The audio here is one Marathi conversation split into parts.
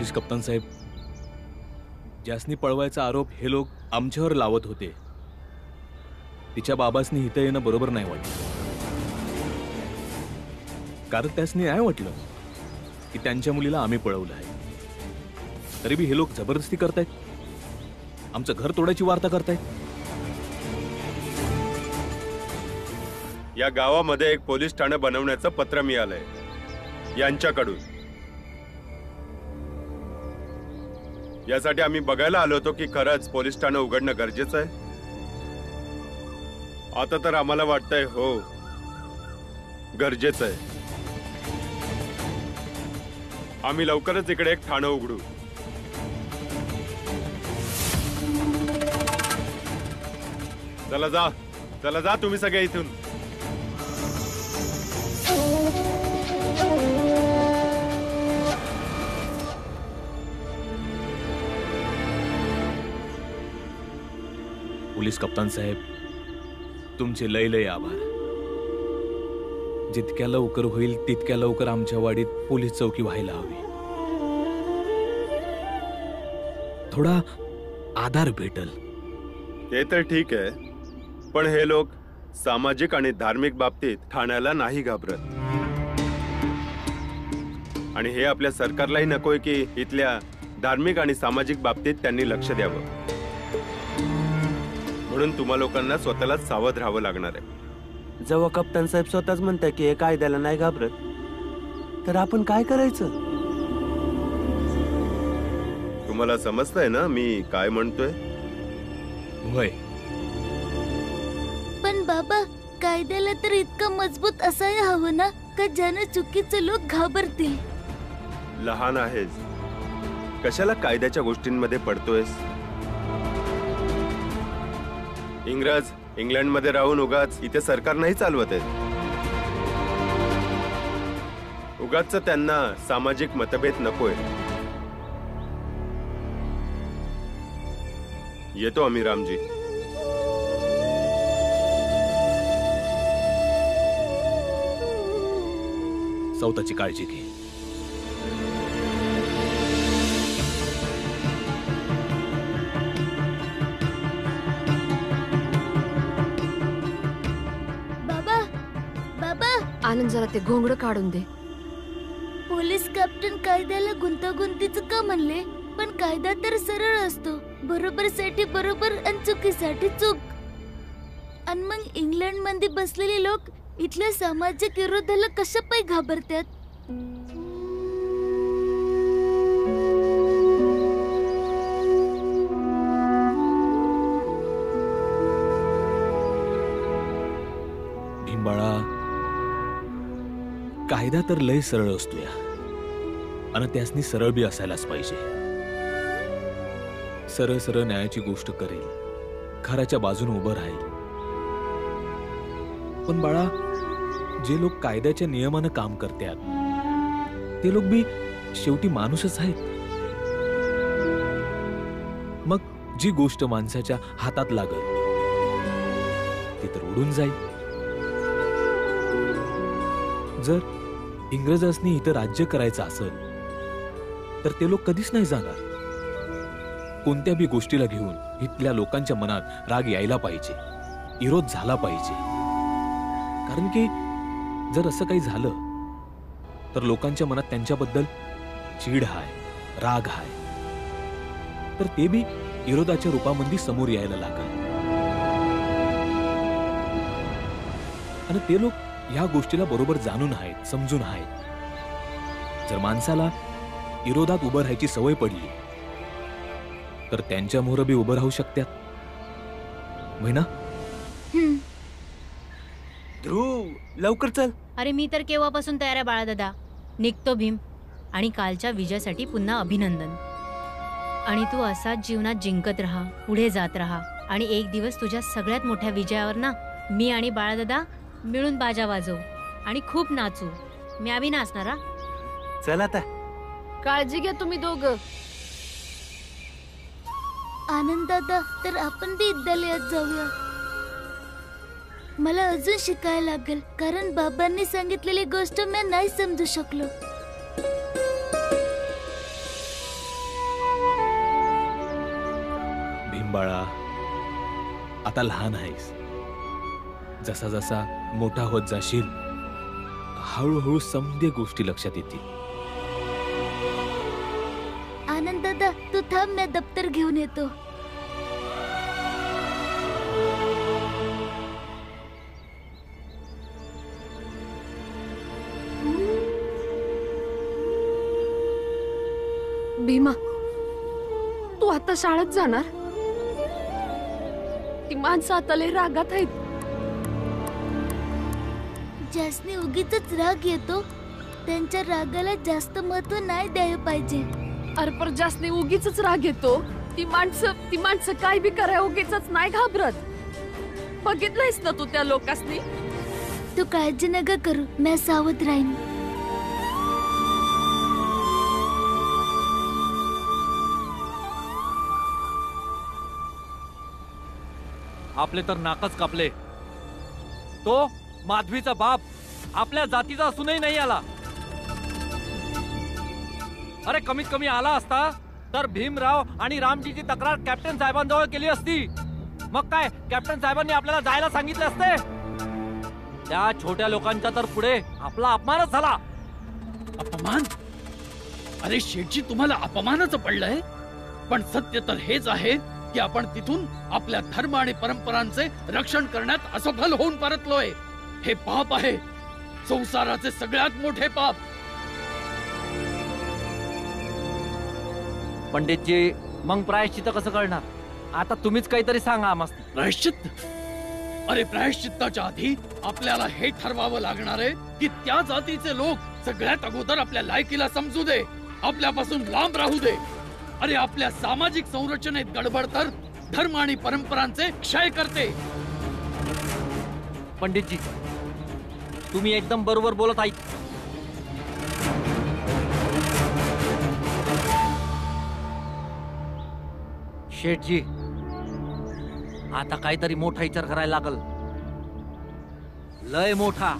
पोलीस कप्तान साहेब ज्यासनी पळवायचा आरोप हे लोक आमच्यावर लावत होते तिच्या बाबासनी इथं येणं बरोबर नाही वाटलं. कारण त्यासनी नाही वाटलं की त्यांच्या मुलीला आम्ही पळवलं आहे. तरी बी हे लोक जबरदस्ती करतायत. आमचं घर तोडायची वार्ता करतायत. या गावामध्ये एक पोलीस ठाणं बनवण्याचं पत्र मिळालंय. यांच्याकडून. यासाठी आम्ही बघायला आलो होतो की खरंच पोलीस ठाणं उघडणं गरजेचं आहे. आता तर आम्हाला वाटतंय हो गरजेचं आहे. आम्ही लवकरच इकडे एक ठाणं उघडू. चला जा चला जा तुम्ही सगळे इथून. पोलीस कप्तान साहेब तुमचे लय लय आभार. जितक्या लवकर होईल तितक्या लवकर आमच्या वाडीत पोलीस चौकी व्हायला हवी. थोडा आधार भेटल. ते तर ठीक आहे पण हे लोक सामाजिक आणि धार्मिक बाबतीत ठाण्याला नाही घाबरत. आणि हे आपल्या सरकारलाही नकोय की इथल्या धार्मिक आणि सामाजिक बाबतीत त्यांनी लक्ष द्यावं. म्हणून तुम्हा लोकांना स्वतःलाच सावध राहावं लागणार आहे. जेव्हा कप्तान साहेब स्वतःच म्हणताय की हे कायद्याला नाही घाबरत तर आपण काय करायचं? तुम्हाला समजतंय ना मी काय म्हणतोय? होय. पण बाबा कायद्याला तर इतकं मजबूत असायला हवं ना का ज्यानं चुकीचे लोक घाबरतील? लहान आहेस. कशाला कायद्याच्या गोष्टींमध्ये पडतोयस? इंग्रज इंग्लंडमध्ये राहून उगाच इथे सरकार नाही चालवत आहेत. उगाच त्यांना सामाजिक मतभेद नकोय. येतो आम्ही रामजी. सौताची काळजी घे. जरा ते घोंगड काढून दे. पोलीस कॅप्टन कायद्याला गुंतागुंतीच का म्हणले? पण कायदा तर सरळ असतो. बरोबर साठी बरोबर आणि चुकीसाठी चूक. आणि मग इंग्लंडमध्ये बसलेले लोक इथल्या सामाजिक विरोधाला कशा पाय घाबरतात? भीमबाळा कायदा तर लय सरळ असतो या आणि त्यासनी सरळ बी असायलाच पाहिजे. सरळ सरळ न्यायाची गोष्ट करेल. खराच्या बाजूने उभं राहील. पण बाळा जे लोक कायद्याच्या नियमानं काम करतात ते लोक बी शेवटी माणूसच आहेत. मग जी गोष्ट माणसाच्या हातात लागल ती तर उडून जाईल. जर इंग्रजांनी इथं राज्य करायचं असेल तर ते लोक कधीच नाही जाणार. कोणत्या बी गोष्टीला घेऊन इथल्या लोकांच्या मनात राग यायला पाहिजे विरोध झाला पाहिजे. कारण की जर असं काही झालं तर लोकांच्या मनात त्यांच्याबद्दल चीड हाय राग हाय. तर ते बी विरोधाच्या रूपामध्ये समोर यायला लागल. आणि ते लोक ह्या गोष्टीला बरोबर जाणून आहेत समजून आहेत. जर माणसाला विरोधात उभं राहायची सवय पडली तर त्यांच्या मोहर बी उभं राहू शकतात. महिना हम्म. ध्रुव लवकर चल. अरे मी तर केव्हापासून तयार आहे बाळादादा. निघतो भीम आणि कालच्या विजयासाठी पुन्हा अभिनंदन. आणि तू असाच जीवनात जिंकत राहा पुढे जात राहा. आणि एक दिवस तुझ्या सगळ्यात मोठ्या विजयावर ना मी आणि बाळादादा मिळून बाजा वाजवू आणि खूप नाचू. मी आम्ही नाचणार हा. चल आता. काळजी घ्या तुम्ही दोघं. आनंद तर आपण बी विद्यालयात जाऊया. मला अजून शिकायला लागेल कारण बाबांनी सांगितलेली गोष्ट मी नाही समजू शकलो. भीमबाळा आता लहान आहेस. जसा जसा मोठा होत जाशील हळूहळू समदे गोष्टी लक्षात येतील. आनंद दादा तू थांब मी दप्तर घेऊन येतो. भीमा तू आता शाळेत जाणार? ती माणसं आता लय रागात आहेत. ज्यासने उगीच राग येतो त्यांच्या रागाला जास्त महत्त्व नाही द्यायला पाहिजे. अरे पर जास्त उगीच राग येतो ती माणसं ती माणसं काय बी कराय उगीच नाही घाबरत. बघितलंयस ना तू त्या लोकांनी तू काळजी नका करू मी सावध राहीन. आपले तर नाकच कापले. तो माधवीचा बाप आपल्या जातीचा असूनही नाही आला. अरे कमीत कमी आला असता तर भीमराव आणि रामजीची तक्रार कॅप्टन साहेबांजवळ केली असती. मग काय कॅप्टन साहेबांनी आपल्याला जायला सांगितले असते? त्या छोट्या लोकांच्या तर पुढे आपला अपमानच झाला. अपमान? अरे शेठजी तुम्हाला अपमानच पडलंय? पण सत्य तर हेच आहे की आपण तिथून आपल्या धर्म आणि परंपरांचे रक्षण करण्यात असफल होऊन परतलोय. हे पाप आहे. संसाराचे सगळ्यात मोठे पाप. पंडितजी मग प्रायश्चित कसं करणार आता तुम्हीच काहीतरी सांगा आम्हाला प्रायश्चित्त? अरे प्रायश्चित्ताच्या आधी आपल्याला हे ठरवावं लागणार आहे की त्या जातीचे लोक सगळ्यात अगोदर आपल्या लायकीला समजू दे. आपल्यापासून लांब राहू दे. अरे आपल्या सामाजिक संरचनेत गडबड तर धर्म आणि परंपरांचे क्षय करते. पंडितजी तुम्ही एकदम बरोबर बोलत आहे शेठजी आता काहीतरी मोठा विचार करायला लागल. लय मोठा.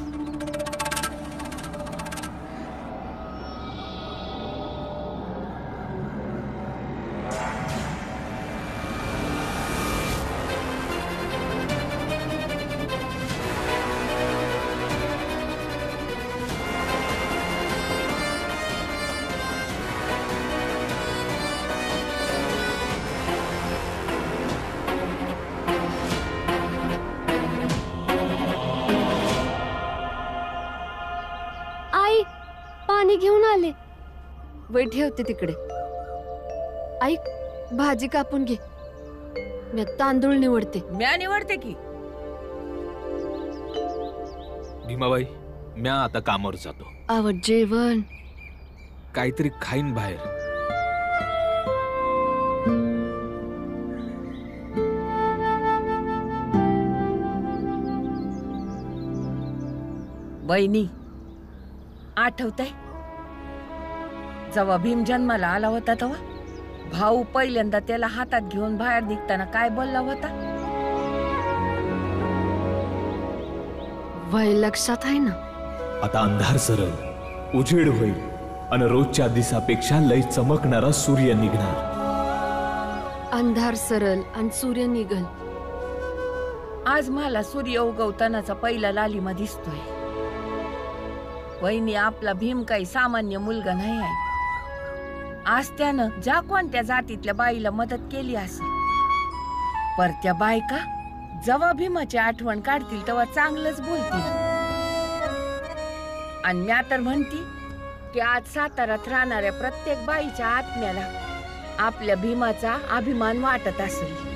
वय ठेवते तिकडे. ऐक भाजी कापून घे. मी तांदूळ निवडते. म्या निवडते की. भीमाबाई म्या आता कामावर जातो. आवड जेवण. काहीतरी खाईन बाहेर. बहिणी आठवतंय? जेव्हा भीम जन्माला आला होता तेव्हा? भाऊ पहिल्यांदा त्याला हातात घेऊन बाहेर निघताना काय बोलला होता? वय लक्षात आहे ना? आता अंधार सरल उजेड होईल आणि रोजच्या दिसापेक्षा लय चमकणारा सूर्य निघणार. अंधार सरल आणि सूर्य निघल. आज मला सूर्य उगवतानाचा पहिला लालिमा दिसतोय. वहिनी आपला भीम काही सामान्य मुलगा नाही आहे. आज त्यानं ज्या कोणत्या जातीतल्या बाईला मदत केली असेल. पर त्या बायका जेव्हा भीमाची आठवण काढतील तेव्हा चांगलंच बोलतील. आणि म्या तर म्हणती की आज साताऱ्यात राहणाऱ्या प्रत्येक बाईच्या आत्म्याला आपल्या भीमाचा अभिमान वाटत असेल.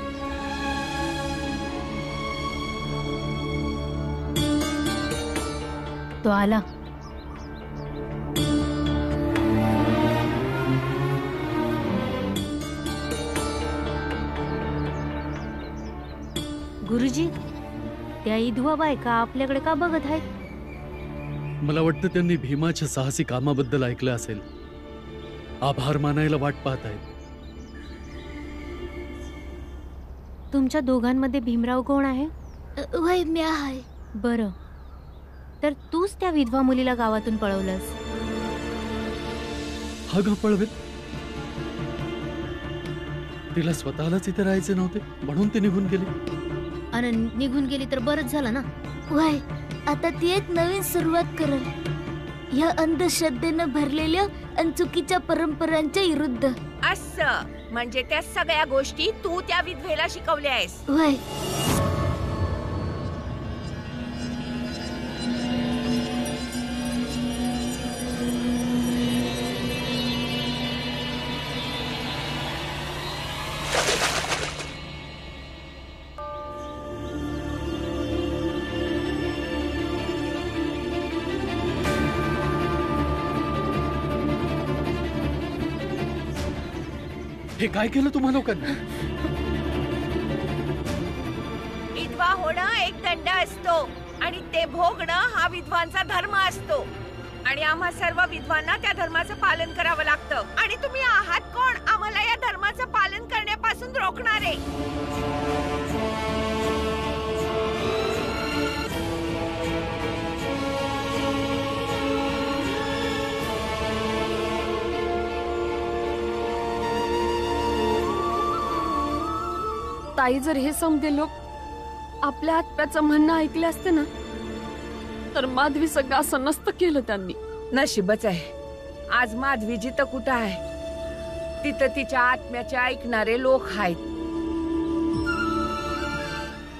तो आला. गुरुजी त्या इधवा बायका आपल्याकडे का बघत आहेत? मला वाटतं त्यांनी भीमाच्या साहसी कामाबद्दल ऐकलं असेल. आभार मानायला वाट पाहत आहेत. तुमच्या दोघांमध्ये भीमराव कोण आहे? अ, वय मी आहे. बरं. तर तूच त्या विधवा मुलीला गावातून पळवलंस. हा ग पळवेत तिला स्वतःलाच इथे राहायचे नव्हते म्हणून ती निघून गेली. आणि निघून गेली तर बरंच झालं ना? वय आता ती एक नवीन सुरुवात करल. या अंधश्रद्धेनं भरलेल्या आणि चुकीच्या परंपरांच्या विरुद्ध. असं. म्हणजे त्या सगळ्या गोष्टी तू त्या विधवेला शिकवल्या आहेस. वय हे काय केलं तुम्हा लोकांनी? विधवा होणं एक दंड असतो आणि ते भोगणं हा विधवांचा धर्म असतो. आणि आम्हा सर्व विधवांना त्या धर्माचं पालन करावं लागतं. आणि तुम्ही आहात कोण? आम्हाला या धर्माचं पालन करण्यापासून रोखणारे. ताई जर हे समजे लोक आपल्या आत्म्याचं म्हणणं ऐकले असते ना तर माधवी सगळं असं नसतं केलं त्यांनी. नशीबच आहे. आज माधवी जिथं कुठं आहे तिथं तिच्या आत्म्याचे ऐकणारे लोक आहेत.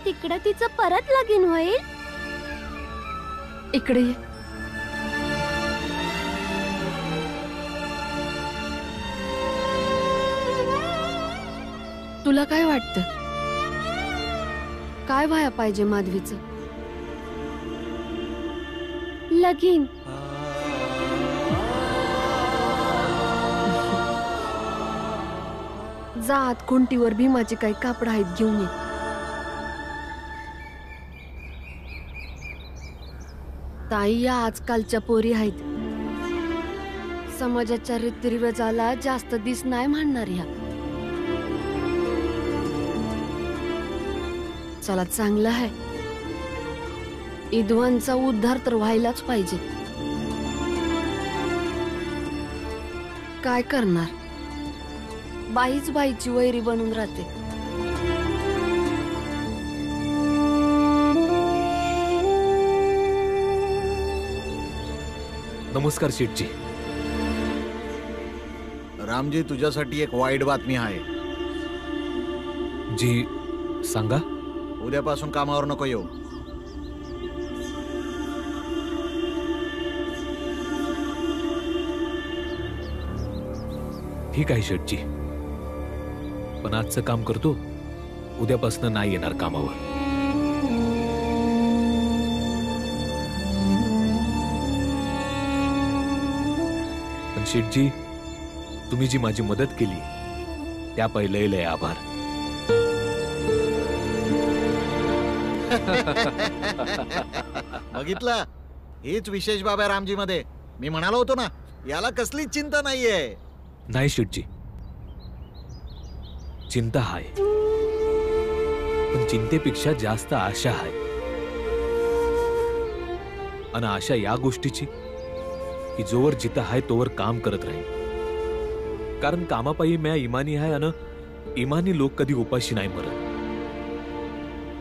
तिकडं तिचं परत लगीन होईल? इकडे ये. तुला काय वाटतं? काय व्हाया पाहिजे माधवीचं? लगीन. जात कुंटीवर भीमाचे काही कापड आहेत घेऊन ये. ताई या आजकालच्या पोरी आहेत. समाजाच्या रीतिरिवाजाला जास्त दिस नाही म्हणणार ह्या. चला चांगलं आहे. इद्वांचा उद्धार तर व्हायलाच पाहिजे. काय करणार? बाईच बाईची वैरी बनून राहते. नमस्कार शेठजी. रामजी तुझ्यासाठी एक वाईट बातमी आहे. जी सांगा. उद्यापासून कामावर नको येऊ. ठीक आहे शेठजी. पण आजचं काम करतो उद्यापासून नाही येणार कामावर. पण तुम्ही जी माझी मदत केली त्या पहिले लय आभार. बघितलं? हीच विशेष बाब आहे रामजी मध्ये मी म्हणालो होतो ना याला कसलीच चिंता नाहीये. नाही शेठजी. चिंता आहे पण चिंतेपेक्षा जास्त आशा आहे आणि आशा या गोष्टीची की जोवर जिथं आहे तोवर काम करत राहील. कारण कामापायी म्या इमानी आहे आणि इमानी लोक कधी उपाशी नाही मरत.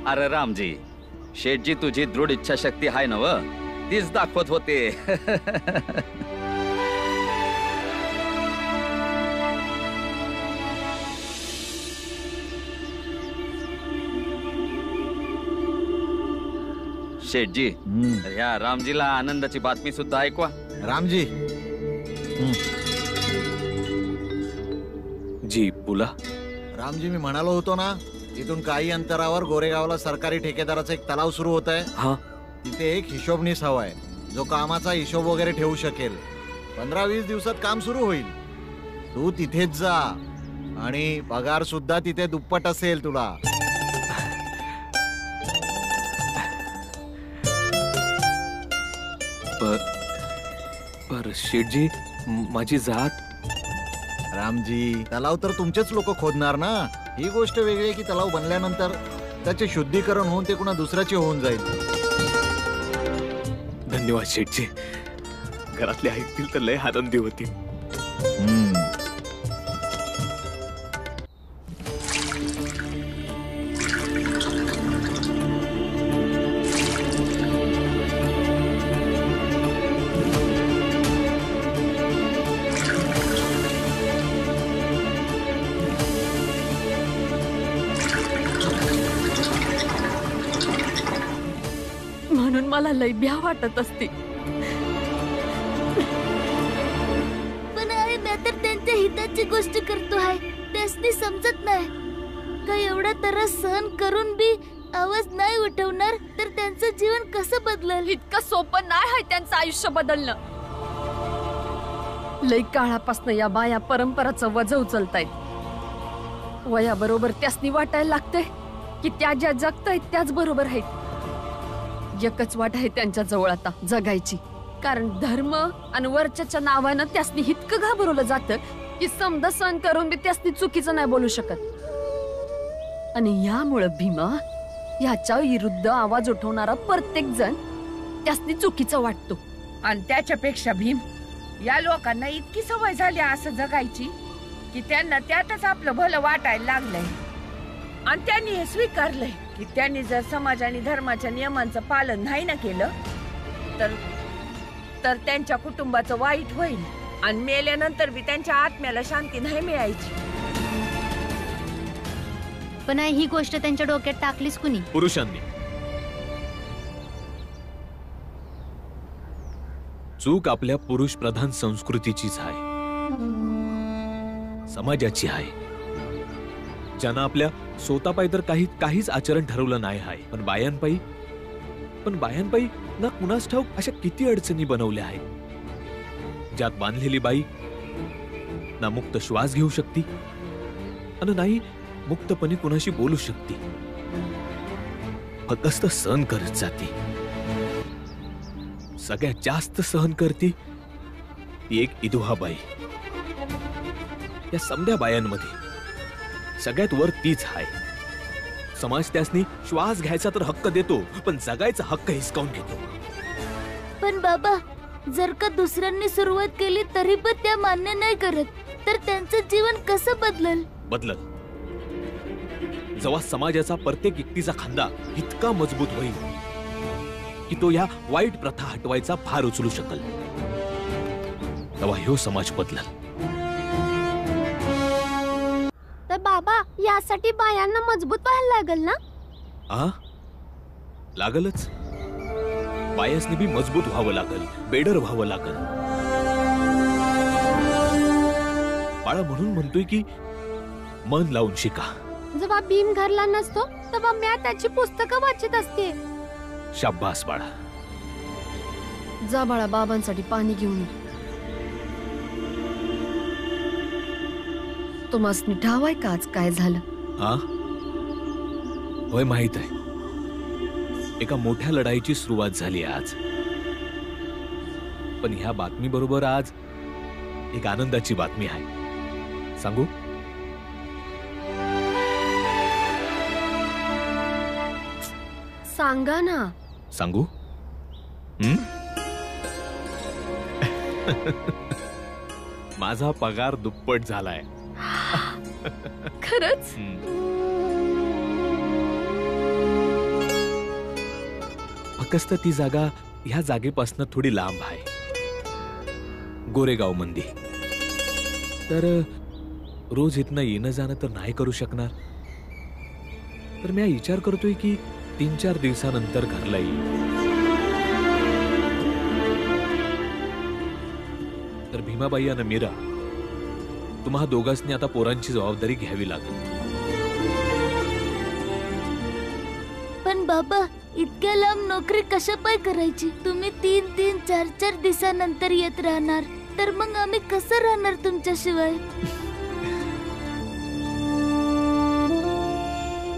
अरे रामजी शेठजी तुझी दृढ इच्छाशक्ती आहे नव तीच दाखवत होते. शेठजी या रामजीला आनंदाची बातमी सुद्धा ऐकवा. रामजी. जी बोला. रामजी मी म्हणालो होतो ना तिथून काही अंतरावर गोरेगावला सरकारी ठेकेदाराचा एक तलाव सुरू होत आहे. हा. तिथे एक हिशोबनीस हवाय जो कामाचा हिशोब वगैरे ठेवू शकेल. पंधरा वीस दिवसात काम सुरू होईल. तू तिथेच जा आणि पगार सुद्धा तिथे दुप्पट असेल तुला. शेठजी म- माझी जात? रामजी तलाव तर तुमचेच लोक खोदणार ना? ही गोष्ट वेगळी आहे की तलाव बनल्यानंतर त्याचे शुद्धीकरण होऊन ते कुणा दुसऱ्याचे होऊन जाईल. धन्यवाद शेठजी. घरातले ऐकतील तर लय आनंदी होतील. लय भ्या वाटत असते. पण आई मी तर त्यांच्या हिताची गोष्ट करतो आहे. त्यासनी समजत नाही. का एवढा त्रास सहन करून बी आवाज नाही उठवणार तर त्यांचं जीवन कसं बदलल? इतकं सोपं नाही आहे त्यांचं आयुष्य बदलणं. लई काळापासनं या बाया परंपराचं वज उचलतायत. वयाबरोबर त्यासनी वाटायला लागतंय की त्या ज्या जगतायत त्याच बरोबर आहेत. एकच वाट आहे त्यांच्या जवळ आता जगायची. कारण धर्म आणि वर्च्याच्या नावानं त्यासनी इतकं घाबरवलं जातं की समजा सहन करून मी त्यासनी चुकीचं नाही बोलू शकत. आणि यामुळं भीमा ह्याच्या विरुद्ध आवाज उठवणारा प्रत्येक जण त्यासनी चुकीचं वाटतो. आणि त्याच्यापेक्षा भीम या लोकांना इतकी सवय झाली असं जगायची की त्यांना त्यातच आपलं भलं वाटायला लागलंय. आणि त्यांनी हे स्वीकारलंय. की त्यांनी जर समाज आणि धर्माच्या नियमांचं पालन नाही ना केलं तर तर त्यांच्या कुटुंबाचं वाईट होईल आणि मेल्यानंतर बी त्यांच्या आत्म्याला शांती नाही मिळायची. पण आई ही गोष्ट त्यांच्या डोक्यात टाकलीस कुणी? पुरुषांनी. चूक आपल्या पुरुष प्रधान संस्कृतीचीच आहे. समाजाची आहे. ज्यानं आपल्या स्वतःपायी तर काही काहीच आचरण ठरवलं नाही आहे पण बायांपायी पण बायांपायी ना कुणास ठाऊक अशा किती अडचणी बनवल्या आहेत ज्यात बांधलेली बाई ना मुक्त श्वास घेऊ शकते आणि नाही मुक्तपणे कुणाशी बोलू शकते. फक्त सहन करत जाते. सगळ्यात जास्त सहन करते ती एक इदुहाबाई. या समध्या बायांमध्ये. सगळ्यात वर तीच आहे. समाज त्यासनी श्वास घ्यायचा तर हक्क देतो पण जगायचा हक्क हिसकावून घेतो. पण बाबा जर का दुसऱ्यांनी सुरुवात केली तरी पण त्या मान्य नाही करत तर त्यांचं जीवन कसं बदलल? बदलत जेव्हा समाजाचा प्रत्येक व्यक्तीचा खांदा इतका मजबूत होईल की तो या वाईट प्रथा हटवायचा भार उचलू शकल. तेव्हा ह्यो समाज बदलल. यासाठी बायांना मजबूत व्हायला लागल ना? आ? लागलच. बायसने बी मजबूत व्हावं लागल बेडर व्हावं लागल. बाळा म्हणून म्हणतोय की मन लावून शिका. जेव्हा भीम घरला नसतो तेव्हा मी त्याची पुस्तकं वाचत असते. शाब्बास बाळा. जा बाळा बाबांसाठी पाणी घेऊन ये. तुम्हाला ठाव आहे का आज काय झालं? हा? होय माहीत आहे. एका मोठ्या लढाईची सुरुवात झाली आज. पण ह्या बातमी बरोबर आज एक आनंदाची बातमी आहे. सांगू? सांगा ना. सांगू? माझा पगार दुप्पट झालाय. खरंच. फक्त ती जागा ह्या जागेपासून थोडी लांब आहे. गोरेगाव मंदी. तर रोज इथनं येणं जाणं तर नाही करू शकणार. तर मी विचार करतोय की तीन चार दिवसानंतर घरला येईल. तर भीमाबाई आणि मीरा तुम्हा दोघांनी आता पोरांची जबाबदारी घ्यावी लागेल. पण बाबा इतक्या लांब नोकरी कशा पाय करायची? तुम्ही तीन तीन चार चार दिवसानंतर येत राहणार. तर मग आम्ही कसं राहणार तुमच्याशिवाय?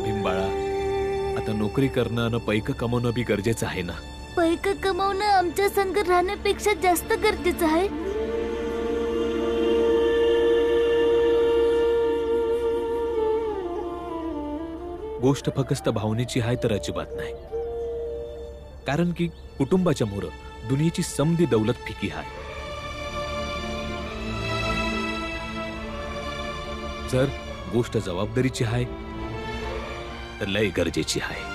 भीमबाळा आता नोकरी करणं आणि पैक कमवणं बी गरजेचं आहे ना? पैक कमावणं आमच्या संग राहण्यापेक्षा जास्त गरजेचं आहे. गोष्ट फक्त भावनेची आहे तर अजिबात नाही. कारण की कुटुंबाच्या मोर दुनियेची समधी दौलत फिकी आहे जर गोष्ट जबाबदारीची आहे तर लय गरजेची आहे